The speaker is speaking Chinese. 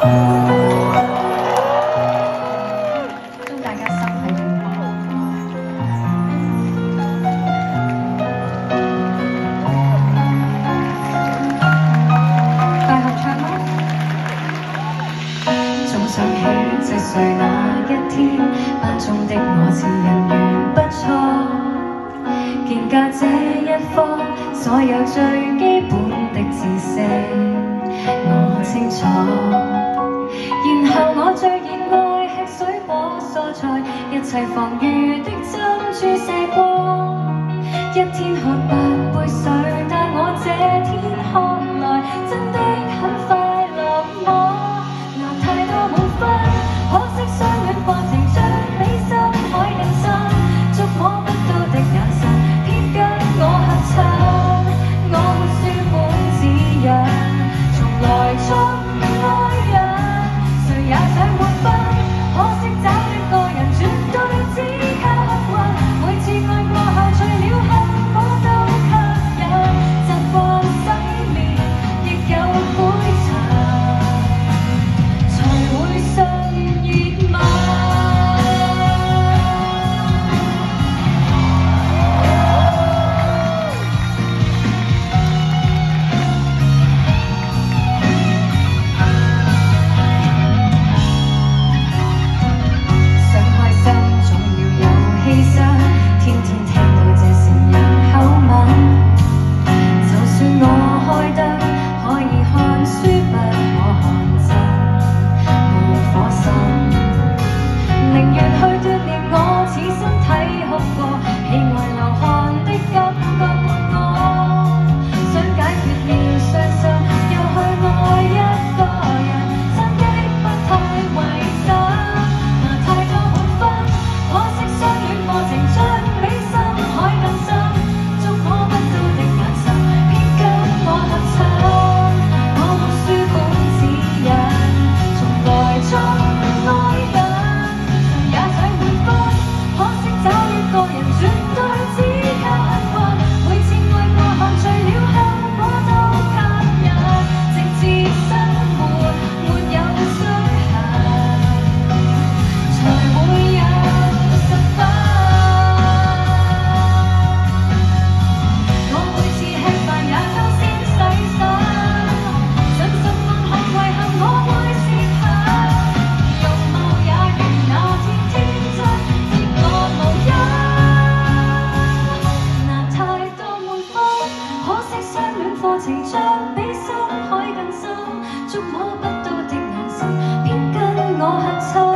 祝大家身体健康大合唱吗总想起这睡那一天班中的我前人缘不錯见驾這一科所有最基本的知識一切防御的針注射过，一天喝八杯水，我很丑。